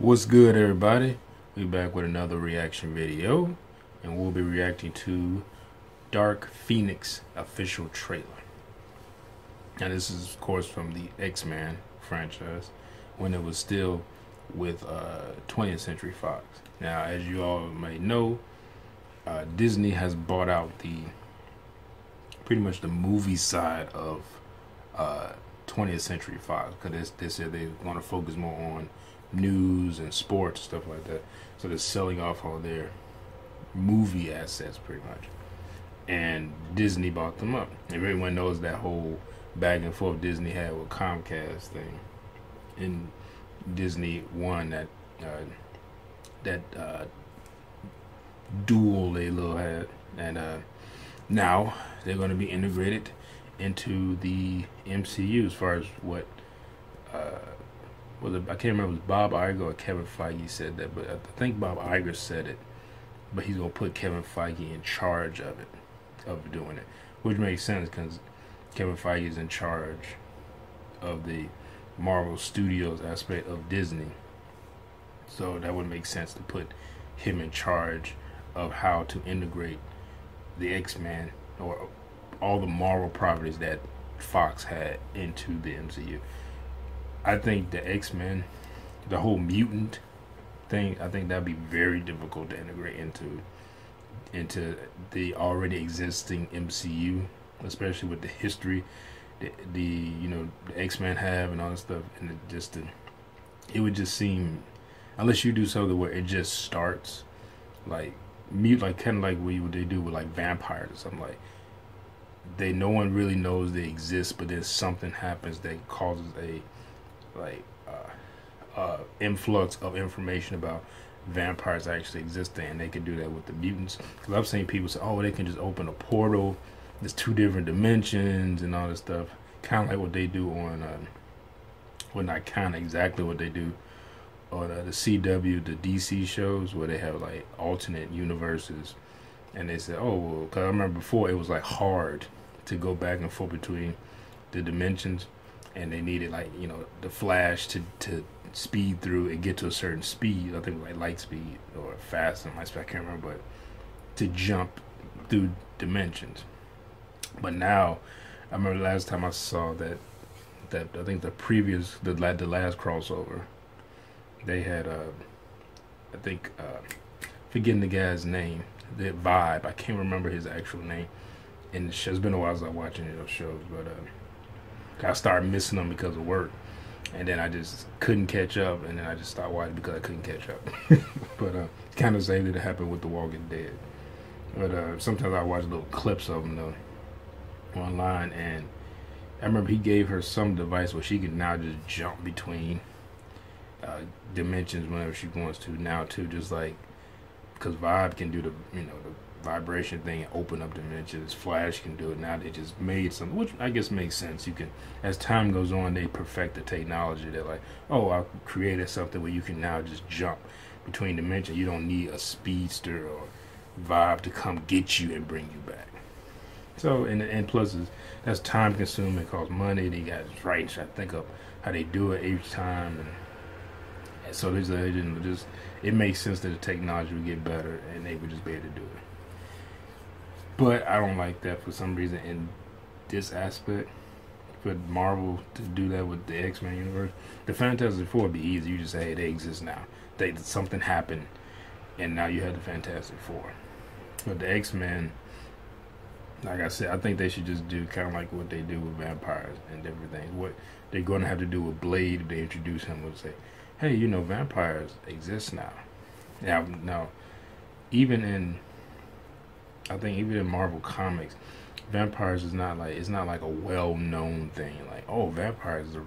What's good, everybody? We back with another reaction video, and we'll be reacting to Dark Phoenix official trailer. Now, this is, of course, from the X Men franchise when it was still with uh, 20th Century Fox. Now, as you all may know, uh, Disney has bought out the pretty much the movie side of uh, 20th Century Fox because they said they want to focus more on news and sports stuff like that. So they're selling off all their movie assets pretty much, and Disney bought them up. And everyone knows that whole back and forth Disney had with Comcast thing, and Disney won that uh, that uh, duel they little had, and uh, now they're going to be integrated into the MCU as far as what uh, was it, I can't remember it was Bob Iger or Kevin Feige said that, but I think Bob Iger said it. But he's gonna put Kevin Feige in charge of it, of doing it, which makes sense because Kevin Feige is in charge of the Marvel Studios aspect of Disney. So that would make sense to put him in charge of how to integrate the X Men or all the Marvel properties that Fox had into the MCU. I think the X Men, the whole mutant thing, I think that'd be very difficult to integrate into into the already existing MCU, especially with the history the, the you know the X Men have and all that stuff, and it just uh, it would just seem unless you do something where it just starts like mute like kind of like what they do with like vampires or something like they no one really knows they exist, but then something happens that causes a like uh, uh, influx of information about vampires actually existing, and they can do that with the mutants. Because I've seen people say, "Oh, they can just open a portal. There's two different dimensions and all this stuff." Kind of like what they do on, uh, well, not kind of exactly what they do on uh, the CW, the DC shows, where they have like alternate universes. And they said, "Oh, well, because I remember before it was like hard to go back and forth between the dimensions." And they needed like you know the flash to to speed through and get to a certain speed. I think like light speed or fast and light speed. I can't remember, but to jump through dimensions. But now, I remember the last time I saw that that I think the previous the the last crossover, they had uh I think uh forgetting the guy's name, the vibe. I can't remember his actual name. And it's been a while since I watching those shows, but uh I started missing them because of work, and then I just couldn't catch up, and then I just stopped watching because I couldn't catch up. but uh, kind of same thing that happened with The Walking Dead. But uh, sometimes I watch little clips of them though online, and I remember he gave her some device where she could now just jump between uh, dimensions whenever she wants to. Now too, just like because Vibe can do the you know the vibration thing and open up dimensions. Flash can do it now. They just made something, which I guess makes sense. You can, as time goes on, they perfect the technology. They're like, oh, I created something where you can now just jump between dimensions. You don't need a speedster or vibe to come get you and bring you back. So, and and plus, that's time consuming, costs money. They got rights. I think of how they do it each time, and, so there's a, just it makes sense that the technology would get better and they would just be able to do it. But I don't like that for some reason in this aspect. For Marvel to do that with the X Men universe, the Fantastic Four would be easy. You just say hey, they exist now. They something happened, and now you have the Fantastic Four. But the X Men, like I said, I think they should just do kind of like what they do with vampires and everything. What they're going to have to do with Blade if they introduce him would say, hey, you know, vampires exist now. Now, now, even in I think even in Marvel comics, vampires is not like it's not like a well known thing. Like oh, vampires, are,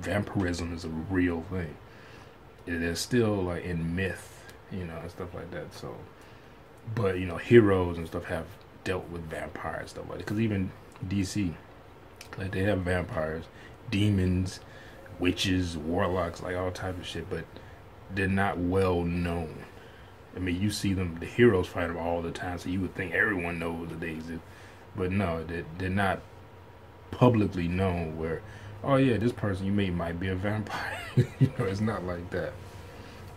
vampirism is a real thing. It is still like in myth, you know, and stuff like that. So, but you know, heroes and stuff have dealt with vampires stuff like that. Because even DC, like they have vampires, demons, witches, warlocks, like all type of shit, but they're not well known. I mean, you see them, the heroes fight them all the time, so you would think everyone knows that they exist. But no, they, they're not publicly known where, oh yeah, this person you made might be a vampire. you know, it's not like that.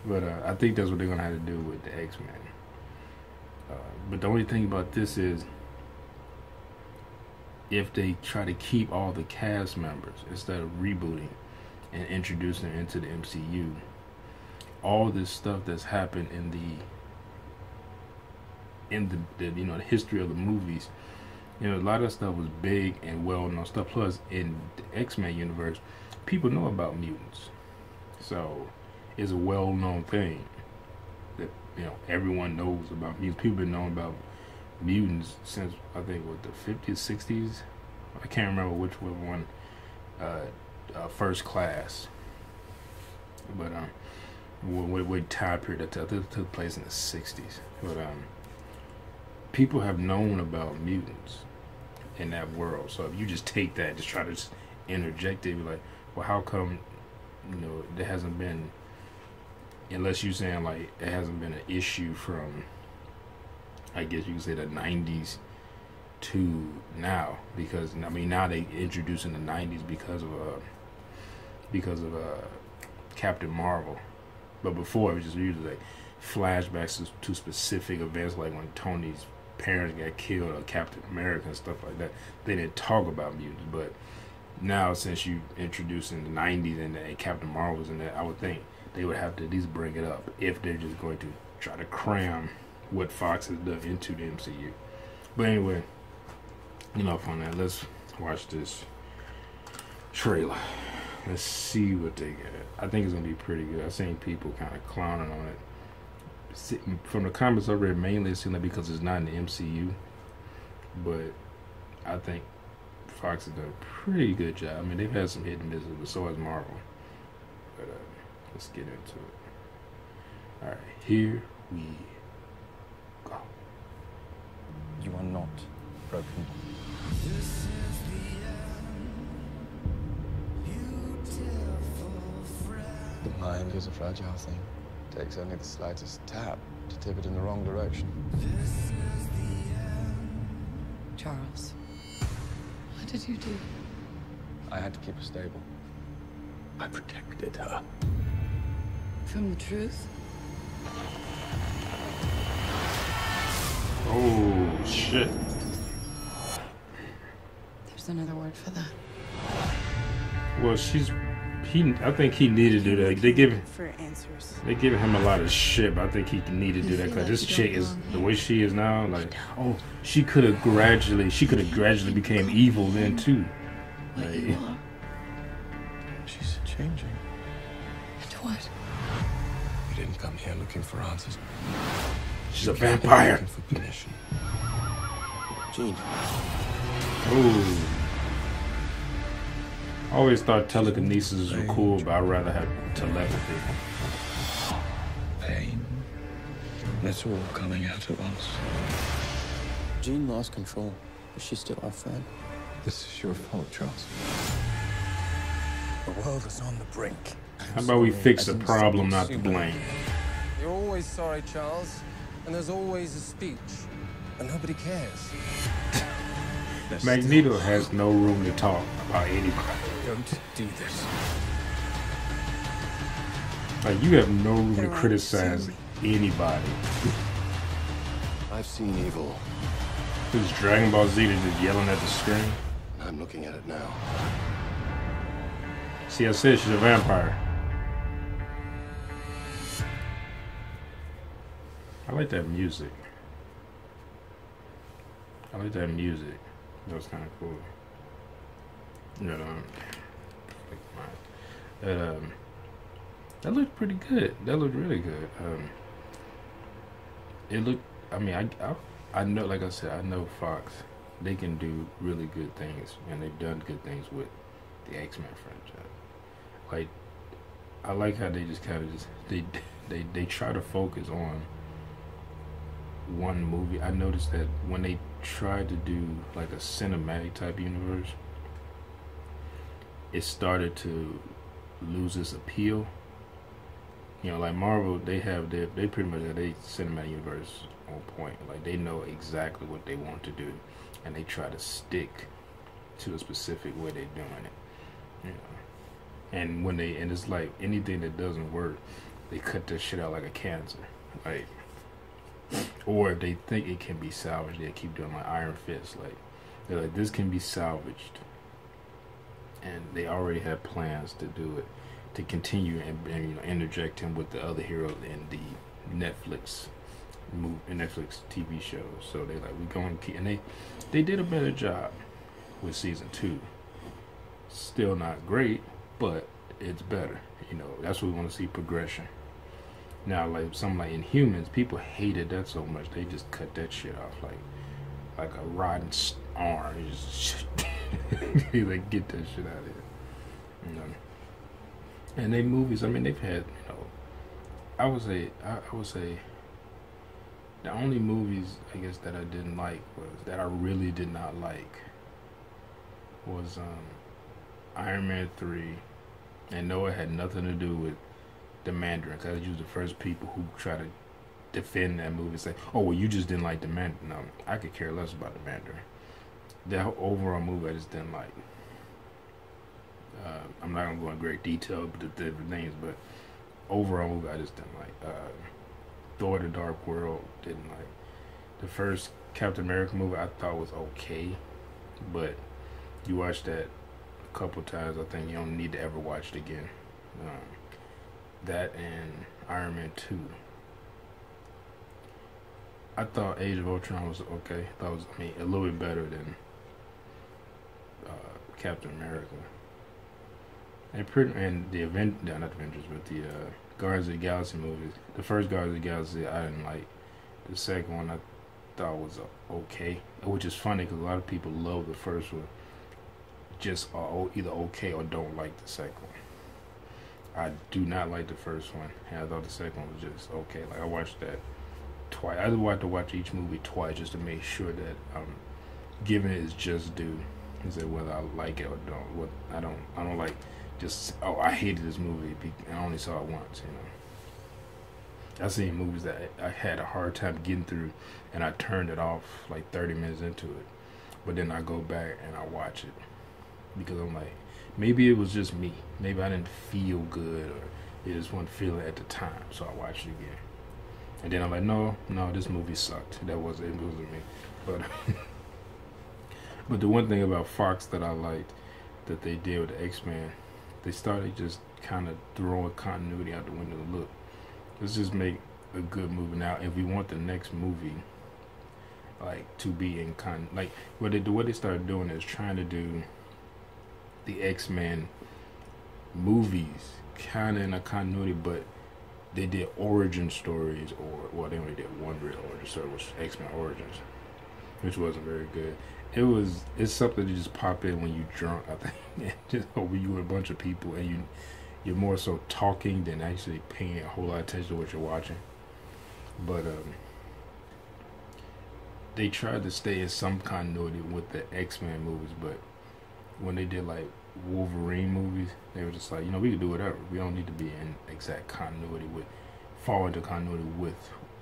But uh, I think that's what they're gonna have to do with the X Men. Uh, but the only thing about this is, if they try to keep all the cast members instead of rebooting and introducing them into the MCU, all this stuff that's happened in the in the, the you know the history of the movies, you know a lot of stuff was big and well known stuff. Plus, in the X Men universe, people know about mutants, so it's a well known thing that you know everyone knows about mutants. People been about mutants since I think what the fifties, sixties. I can't remember which one. Uh, uh, first class, but um, what, what time period that took, took place in the '60s. But um, people have known about mutants in that world. So if you just take that, just try to just interject it, be like, well, how come, you know, there hasn't been, unless you're saying like it hasn't been an issue from, I guess you could say the '90s to now because I mean now they introduced in the '90s because of uh because of uh Captain Marvel, but before it was just usually like flashbacks to, to specific events like when Tony's parents got killed or Captain America and stuff like that. They didn't talk about mutants, but now since you introduced in the '90s and, and Captain Marvel was in that, I would think they would have to at least bring it up if they're just going to try to cram what Fox has done into the MCU. But anyway, enough on that. Let's watch this trailer. Let's see what they get. I think it's gonna be pretty good. I've seen people kind of clowning on it. From the comments I read, mainly it seems like because it's not in the MCU, but I think Fox has done a pretty good job. I mean, they've had some hit and misses, but so has Marvel. But uh, let's get into it. All right, here we go. You are not broken. The mind is a fragile thing. Takes only the slightest tap to tip it in the wrong direction. The Charles, what did you do? I had to keep her stable. I protected her. From the truth? Oh shit! There's another word for that. Well, she's he. I think he needed to do that. They give for answers. they giving him a lot of shit. But I think he needed to do that because this chick is the way she is now. Like, oh, she could have gradually, she could have gradually became evil then too. What Like, She's changing. and what? You didn't come here looking for answers. she's a You came here vampire. Looking for permission. Jean, Oh. I always thought telekinesis was cool, but I'd rather have telepathy. pain. That's all coming out at once. Jean lost control, but she's still our friend. This is your fault, Charles. The world is on the brink. How about we fix the problem, not the blame? You're always sorry, Charles, and there's always a speech, and nobody cares. Magneto has no room to talk about anybody. Don't do this. Like you have no room to criticize anybody. I've seen evil. Who's Dragon Ball Z that's just yelling at the screen? I'm looking at it now. See, I said she's a vampire. I like that music. I like that music. That was kind of cool. That um, that um, that looked pretty good. That looked really good. Um, it looked. I mean, I, I I know, like I said, I know Fox. They can do really good things, and they've done good things with the X Men franchise. Like, I like how they just kind of just they they they try to focus on one movie. I noticed that when they tried to do like a cinematic type universe, it started to lose its appeal. You know, like Marvel, they have their they pretty much have their cinematic universe on point. Like they know exactly what they want to do, and they try to stick to a specific way they're doing it. You know, and when they and it's like anything that doesn't work, they cut this shit out like a cancer. Like, or if they think it can be salvaged, they keep doing like Iron Fist. Like, they're like, this can be salvaged, and they already have plans to do it, to continue and, and you know interject him with the other heroes in the Netflix move Netflix TV shows. So they like we going and they they did a better job with season two. Still not great, but it's better. You know, that's what we want to see progression. Now, like something like Inhumans, people hated that so much they just cut that shit off like like a rotten arm. You just you like get that shit out of here. You know. And they movies. I mean, they've had you know. I would say I, I would say the only movies I guess that I didn't like was that I really did not like was um, Iron Man three, and no, it had nothing to do with the Mandarin because you was the first people who try to defend that movie and say, "Oh, well, you just didn't like the Mandarin." No, I could care less about the Mandarin. The whole overall movie I just didn't like. Uh, I'm not gonna go in great detail with the different names, but overall movie I just didn't like. Uh, Thor: The Dark World didn't like. The first Captain America movie I thought was okay, but you watch that a couple times, I think you don't need to ever watch it again. Um, that and Iron Man Two. I thought Age of Ultron was okay. That was, I mean, a little bit better than uh, Captain America. And pretty, and the event, no, not Avengers, but the uh, Guardians of the Galaxy movies. The first Guardians of the Galaxy I didn't like. The second one I thought was uh, okay, which is funny because a lot of people love the first one. Just are either okay or don't like the second one. I do not like the first one, and I thought the second one was just okay. Like I watched that twice. I want to watch each movie twice just to make sure that um, I'm giving it its just due. And say whether I like it or don't. What I don't, I don't like just oh I hated this movie. I only saw it once. You know. I seen movies that I had a hard time getting through, and I turned it off like 30 minutes into it. But then I go back and I watch it because I'm like, maybe it was just me. Maybe I didn't feel good, or it just wasn't feeling at the time. So I watched it again. And then I'm like, no, no, this movie sucked. That was it wasn't me. But but the one thing about Fox that I liked that they did with the X Men, they started just kind of throwing continuity out the window. Look, let's just make a good movie now. If we want the next movie, like to be in con, like what they do, what they started doing is trying to do the X Men movies kind of in a continuity, but they did origin stories, or well, they only did one real origin story, which X Men Origins, which wasn't very good. It was it's something to just pop in when you drunk, I think, just over you with a bunch of people and you you're more so talking than actually paying a whole lot of attention to what you're watching. But um, they tried to stay in some continuity with the X Men movies, but when they did like Wolverine movies, they were just like, you know, we can do whatever. We don't need to be in exact continuity with, fall into continuity with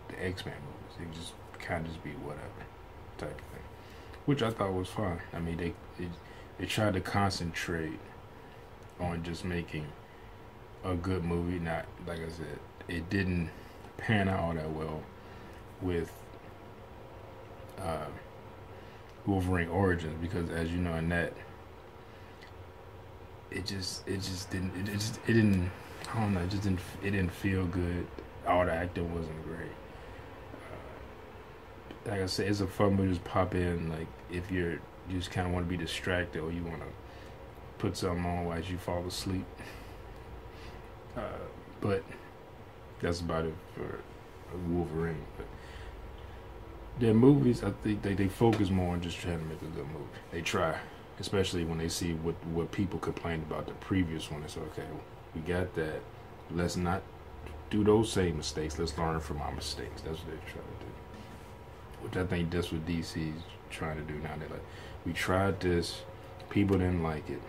the X Men movies. They just kind of just be whatever type of thing, which I thought was fine. I mean, they they, they tried to concentrate on just making a good movie. Not like I said, it didn't pan out all that well with uh, Wolverine Origins because, as you know, in that it just it just didn't it, just it didn't I don't know it just didn't it didn't feel good. All the acting wasn't great. Uh, like I said, it's a fun movie. Just pop in like if you're you just kind of want to be distracted or you want to put something on while you fall asleep. Uh, but that's about it for Wolverine. But their movies, I think they, they focus more on just trying to make a good movie. They try, especially when they see what what people complained about the previous one. It's okay, we got that. Let's not do those same mistakes. Let's learn from our mistakes. That's what they're trying to do. Which I think that's what DC's trying to do now. They're like, we tried this, people didn't like it.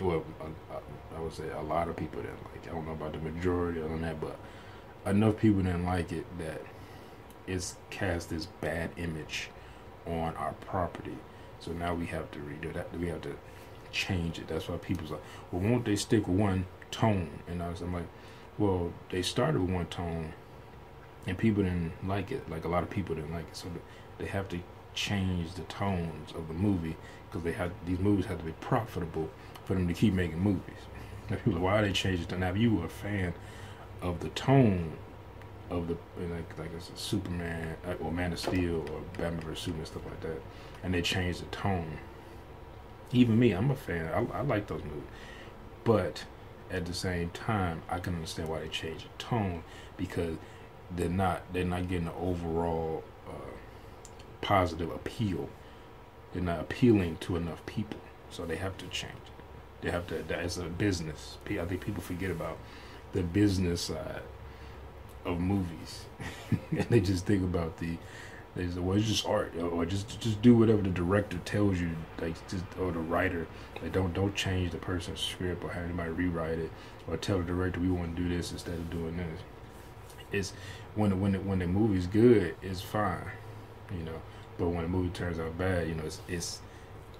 Well, I, I, would say a lot of people didn't like it. I don't know about the majority on that, but enough people didn't like it that it's cast this bad image on our property. So now we have to redo that. We have to change it. That's why people's like, well, won't they stick with one tone? And I was, I'm like, Well, they started with one tone, and people didn't like it. Like a lot of people didn't like it, so they have to change the tones of the movie because they had these movies have to be profitable for them to keep making movies. Now people are why are they changing it? Now, if you were a fan of the tone of the like like it's Superman uh, or Man of Steel or Batman vs Superman stuff like that, and they changed the tone. Even me, I'm a fan. I, I like those movies, but at the same time, I can understand why they changed the tone because they're not they're not getting the overall uh, positive appeal. They're not appealing to enough people, so they have to change. They have to. As a business, I think people forget about the business side of movies, and they just think about the. They say, well, it's just art, or just just do whatever the director tells you, like just or the writer. Like don't don't change the person's script or have anybody rewrite it, or tell the director we want to do this instead of doing this. It's when the, when when the movie's good, it's fine, you know. But when the movie turns out bad, you know, it's it's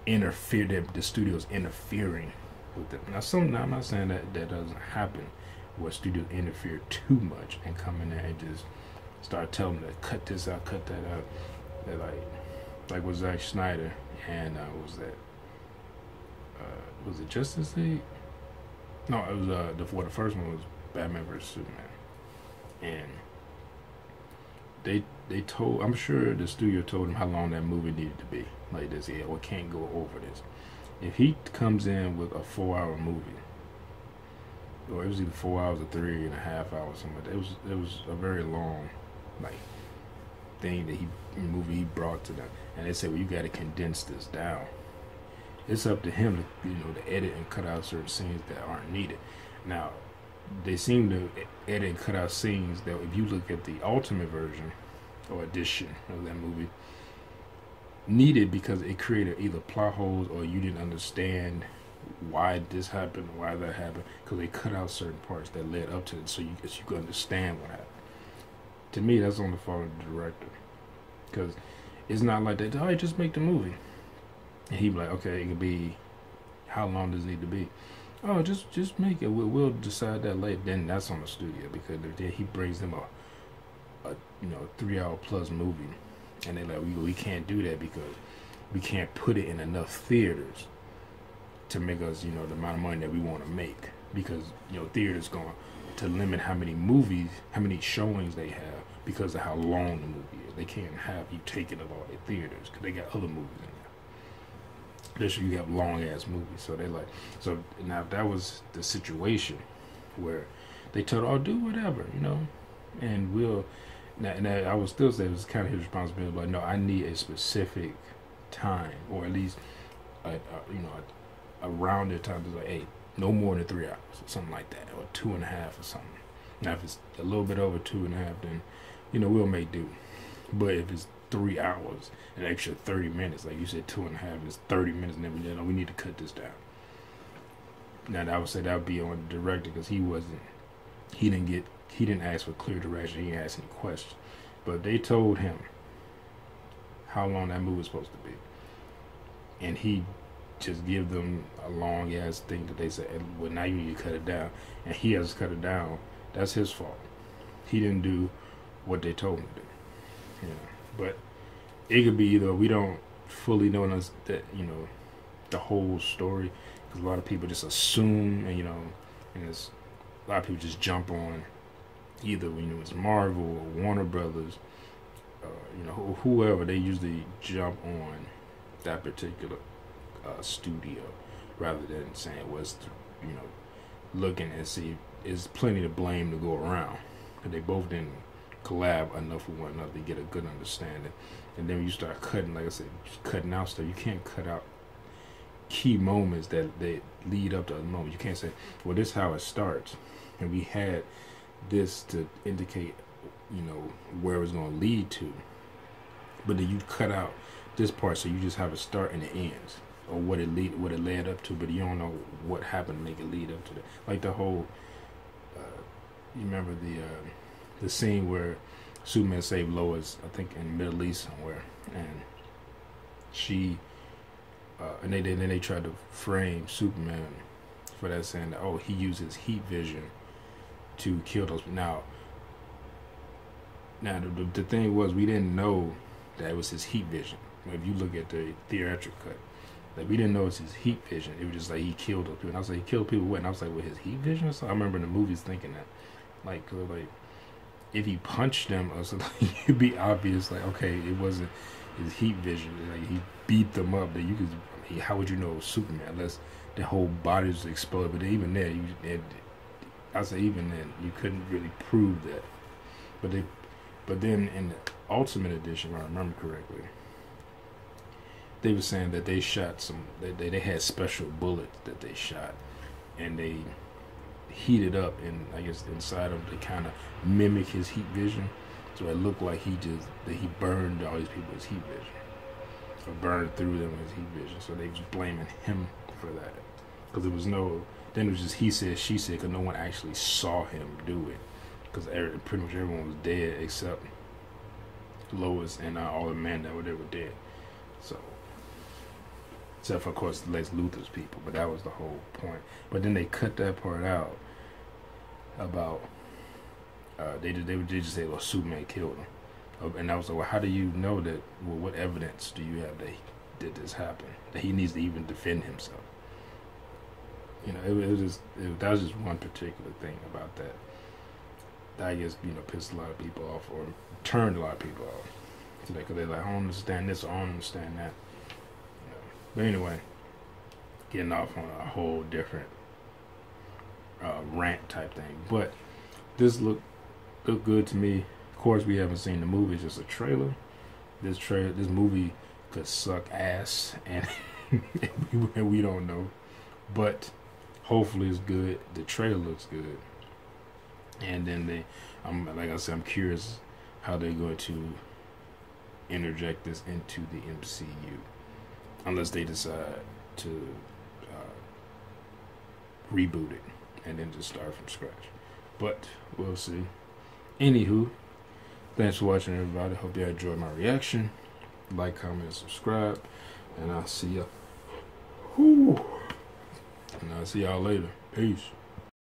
interfere the, the studio's interfering with them. Now, some I'm not saying that that doesn't happen, where studios interfere too much and come in there and just start telling them to cut this out, cut that out. That like like was Zack Snyder and uh, was that? Uh, was it Justice League? No, it was uh the well, the first one was Batman vs Superman, and they they told I'm sure the studio told him how long that movie needed to be. Like this, yeah, we can't go over this. If he comes in with a four hour movie, or it was either four hours or three and a half hours, something. It was it was a very long, like thing that he movie he brought to them, and they said, well, you got to condense this down. It's up to him to you know to edit and cut out certain scenes that aren't needed. Now, they seem to edit and cut out scenes that if you look at the ultimate version or edition of that movie needed because it created either plot holes or you didn't understand why this happened, why that happened, because they cut out certain parts that led up to it, so you so you could understand what happened. To me, that's on the fault of the director, because it's not like that. Oh, just make the movie, and he be like, okay, it could be, how long does it need to be? Oh, just just make it. We'll, we'll decide that later. Then that's on the studio because then he brings them a, a you know three hour plus movie and they're like, we, we can't do that because we can't put it in enough theaters to make us, you know, the amount of money that we want to make. Because, you know, theaters going to limit how many movies, how many showings they have because of how long the movie is. They can't have you it of all their theaters because they got other movies in there. This you have long ass movies. So they like, so now that was the situation where they told, oh, do whatever, you know, and we'll, now, and I would still say it was kind of his responsibility, but no, I need a specific time, or at least, a, a you know, a, a rounded time to like, hey, no more than three hours, or something like that, or two and a half, or something. Now, if it's a little bit over two and a half, then, you know, we'll make do. But if it's three hours, an extra 30 minutes, like you said, two and a half, is 30 minutes, and you know, we need to cut this down. Now, I would say that would be on the director because he wasn't, he didn't get he didn't ask for clear direction. He didn't ask any questions. But they told him how long that movie was supposed to be. And he just give them a long ass thing that they said, well, now you need to cut it down. And he has cut it down. That's his fault. He didn't do what they told him to do. But it could be either we don't fully know that, you know, the whole story. Because a lot of people just assume, and, you know, and it's, a lot of people just jump on either you know it's Marvel or Warner Brothers, uh, you know whoever they usually jump on that particular uh, studio rather than saying well, you know looking and see is plenty to blame to go around. And they both didn't collab enough with one another to get a good understanding. And then you start cutting, like I said, cutting out stuff, you can't cut out key moments that, that lead up to a moment. You can't say, well, this is how it starts. And we had this to indicate, you know, where it's going to lead to. But then you cut out this part, so you just have a start and an end, or what it lead, what it led up to. But you don't know what happened to make it lead up to that. Like the whole, uh, you remember the uh, the scene where Superman saved Lois, I think in the Middle East somewhere, and she, uh, and they then they tried to frame Superman for that, saying that oh he uses heat vision to kill those. Now, now the, the, the thing was we didn't know that it was his heat vision. If you look at the theatrical cut, like we didn't know it was his heat vision. It was just like he killed those people. And I was like, he killed people? And I was like, with his heat vision? So I remember in the movies thinking that, like, like if he punched them or something, it'd be obvious. Like, okay, it wasn't his heat vision. Like he beat them up. That you could. I mean, how would you know Superman unless the whole body was exploded? But even there, you. It, I say even then, you couldn't really prove that. But they, but then in the Ultimate Edition, if I remember correctly, they were saying that they shot some. They they, they had special bullets that they shot, and they heated up and I guess inside of to kind of mimic his heat vision. So it looked like he just that he burned all these people with heat vision, or burned through them with heat vision. So they was blaming him for that because there was no. Then it was just he said she said because no one actually saw him do it because pretty much everyone was dead except Lois and uh, all the men that were there were dead. So except for of course Lex Luthor's people, but that was the whole point. But then they cut that part out about uh, they did they would just say well Superman killed him, Uh, and I was like, well, how do you know that? Well, what evidence do you have that he did this happen? That he needs to even defend himself. You know, it, it was just it, that was just one particular thing about that. That I guess you know pissed a lot of people off or turned a lot of people off. Because they're like, I don't understand this, I don't understand that. But anyway, getting off on a whole different uh, rant type thing. But this looked looked good to me. Of course, we haven't seen the movie; it's just a trailer. This trailer, this movie could suck ass, and and we don't know. But hopefully, it's good. The trailer looks good, and then they, I'm like I said, I'm curious how they're going to interject this into the MCU, unless they decide to uh, reboot it and then just start from scratch. But we'll see. Anywho, thanks for watching, everybody. Hope you enjoyed my reaction. Like, comment, subscribe, and I'll see ya. Whew. And I'll see y'all later. Peace.